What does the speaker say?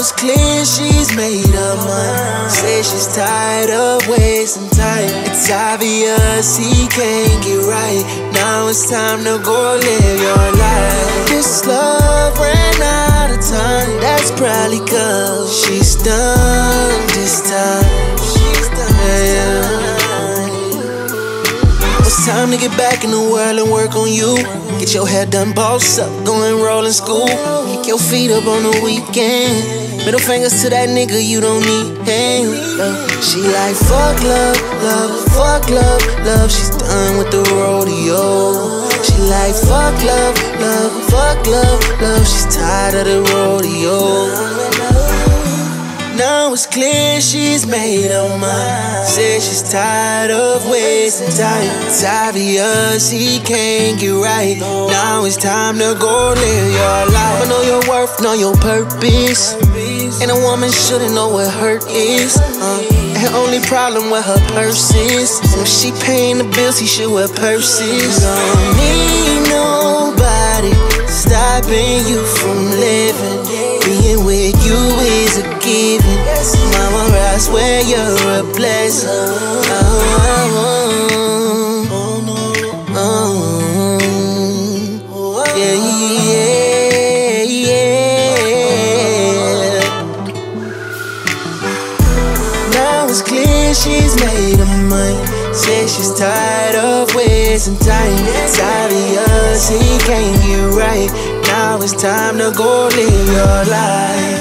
It's clear she's made up mind. Say she's tired of wasting time. It's obvious he can't get right. Now it's time to go live your life. This love ran out of time. That's probably cause she's done this time. It's time to get back in the world and work on you. Get your hair done, boss up, go and roll in school. Kick your feet up on the weekend. Middle fingers to that nigga you don't need. Hey, love. She like fuck love, love, fuck love, love. She's done with the rodeo. She like fuck love, love, fuck love, love. She's tired of the rodeo. Now it's clear she's made up mind. Says she's tired of wasting time. It's obvious he can't get right. Now it's time to go live your life. I know your worth, know your purpose. And a woman shouldn't know what hurt is. Uh, and only problem with her purse is. And if she paying the bills, he should wear purses. Don't need nobody stopping you from living. Being with you is a given. Mama, I swear you're a blessing. It's clear she's made her mind. Says she's tired of wasting time. It's obvious he can't get right. Now it's time to go live. Your life.